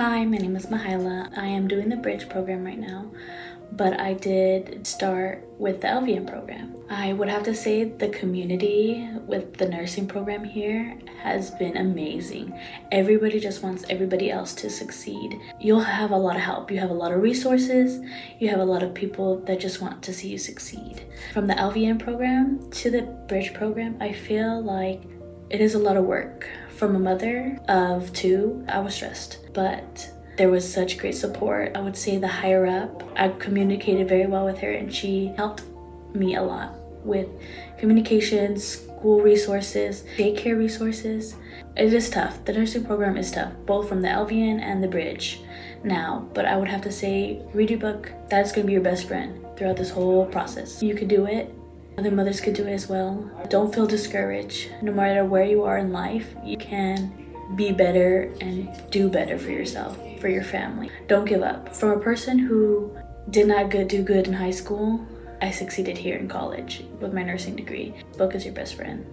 Hi, my name is Myhila. I am doing the Bridge program right now, but I did start with the LVN program. I would have to say the community with the nursing program here has been amazing. Everybody just wants everybody else to succeed. You'll have a lot of help. You have a lot of resources. You have a lot of people that just want to see you succeed. From the LVN program to the Bridge program, I feel like it is a lot of work. From a mother of two, I was stressed, but there was such great support. I would say the higher up, I communicated very well with her and she helped me a lot with communications, school resources, daycare resources. It is tough. The nursing program is tough, both from the LVN and the bridge now, but I would have to say read your book. That's going to be your best friend throughout this whole process. You could do it. Other mothers could do it as well. Don't feel discouraged. No matter where you are in life, you can be better and do better for yourself, for your family. Don't give up. From a person who did not good, do good in high school, I succeeded here in college with my nursing degree. Book is your best friend.